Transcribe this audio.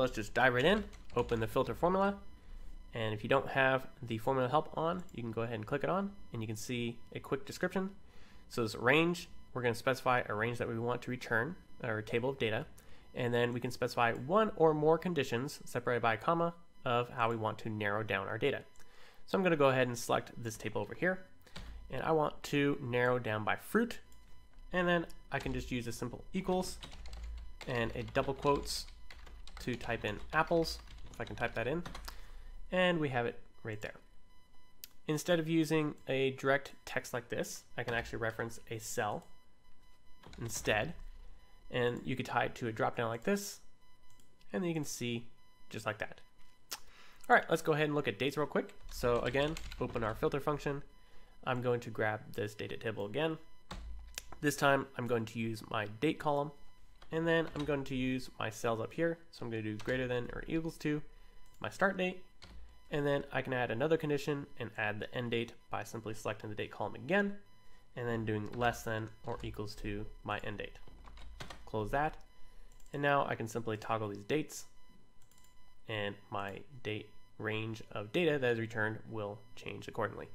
Let's just dive right in, open the filter formula, and if you don't have the formula help on, you can go ahead and click it on, and you can see a quick description. So this range, we're going to specify a range that we want to return, or a table of data, and then we can specify one or more conditions separated by a comma of how we want to narrow down our data. So I'm going to go ahead and select this table over here, and I want to narrow down by fruit, and then I can just use a simple equals and a double quotes to type in apples, if I can type that in, and we have it right there. Instead of using a direct text like this, I can actually reference a cell instead, and you could tie it to a drop down like this, and then you can see just like that. All right, let's go ahead and look at dates real quick. So again, open our filter function. I'm going to grab this data table again. This time I'm going to use my date column and then I'm going to use my cells up here. So I'm going to do greater than or equals to my start date. And then I can add another condition and add the end date by simply selecting the date column again and then doing less than or equals to my end date. Close that. And now I can simply toggle these dates and my date range of data that is returned will change accordingly.